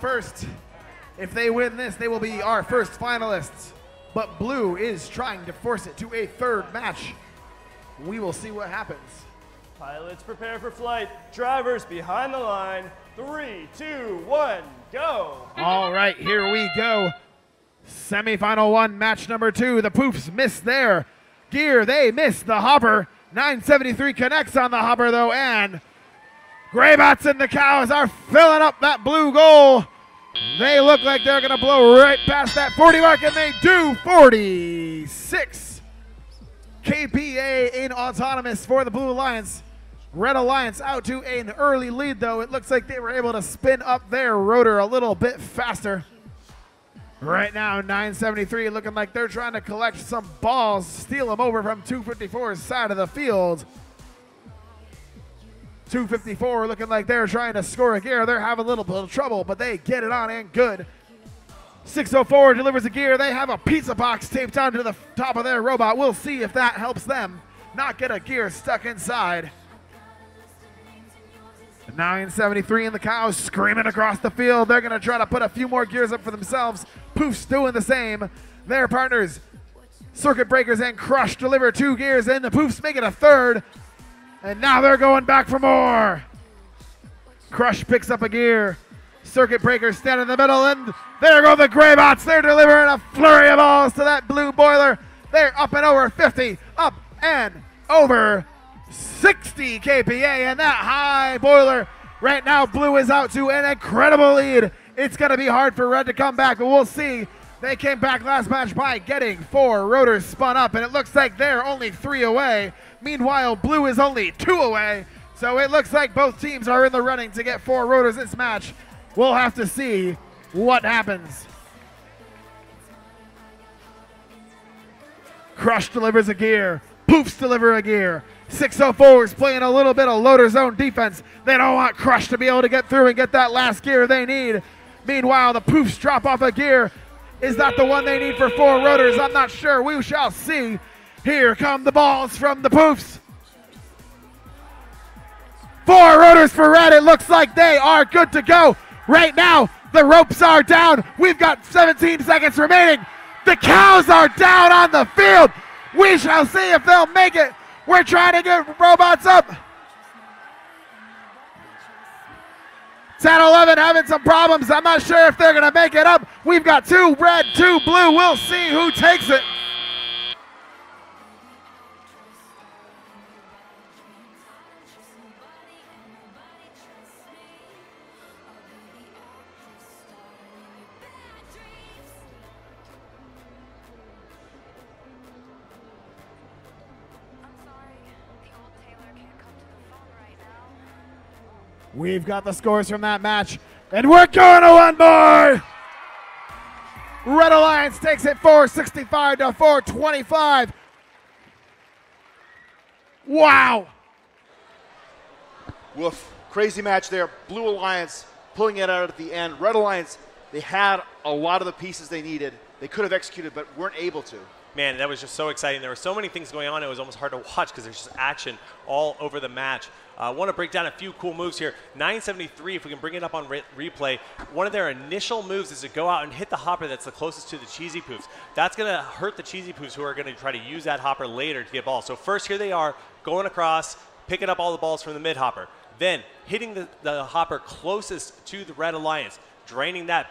First, if they win this, they will be our first finalists. But Blue is trying to force it to a third match. We will see what happens. Pilots prepare for flight. Drivers behind the line. Three, two, one, go. All right, here we go. Semifinal one, match number two. The Poofs miss their gear. They miss the hopper. 973 connects on the hopper, though, and Greybots and the Cows are filling up that blue goal. They look like they're going to blow right past that 40 mark, and they do 46. KPA in autonomous for the Blue Alliance. Red Alliance out to an early lead, though. It looks like they were able to spin up their rotor a little bit faster. Right now, 973 looking like they're trying to collect some balls, steal them over from 254's side of the field. 254 looking like they're trying to score a gear. They're having a little bit of trouble, but they get it on and good. 604 delivers a gear. They have a pizza box taped onto the top of their robot. We'll see if that helps them not get a gear stuck inside. 973 and the cows screaming across the field. They're going to try to put a few more gears up for themselves. Poof's doing the same. Their partners, Circuit Breakers and Crush, deliver two gears in. The Poofs make it a third. And now they're going back for more. Crush picks up a gear. Circuit Breakers stand in the middle, and there go the Greybots. They're delivering a flurry of balls to that blue boiler. They're up and over 50, up and over 60 kPa, and that high boiler right now, blue is out to an incredible lead. It's going to be hard for red to come back, but we'll see. They came back last match by getting four rotors spun up, and it looks like they're only three away. Meanwhile, blue is only two away, so it looks like both teams are in the running to get four rotors this match. We'll have to see what happens. Crush delivers a gear. Poofs deliver a gear. 604 is playing a little bit of loader zone defense. They don't want Crush to be able to get through and get that last gear they need. Meanwhile, the Poofs drop off a gear. Is that the one they need for four rotors? I'm not sure. We shall see. Here come the balls from the Poofs. Four rotors for red. It looks like they are good to go. Right now, the ropes are down. We've got 17 seconds remaining. The cows are down on the field. We shall see if they'll make it. We're trying to get robots up. 10 11 having some problems. I'm not sure if they're going to make it up. We've got two red, two blue. We'll see who takes it. We've got the scores from that match, and we're going to one more. Red Alliance takes it 465 to 425. Wow. Woof. Crazy match there. Blue Alliance pulling it out at the end. Red Alliance, they had a lot of the pieces they needed. They could have executed, but weren't able to. Man, that was just so exciting. There were so many things going on. It was almost hard to watch because there's just action all over the match. I uh, want to break down a few cool moves here. 973, if we can bring it up on re- replay, one of their initial moves is to go out and hit the hopper that's the closest to the Cheesy Poofs. That's going to hurt the Cheesy Poofs who are going to try to use that hopper later to get balls. So first, here they are going across, picking up all the balls from the mid hopper. Then hitting the, the hopper closest to the Red Alliance, draining that,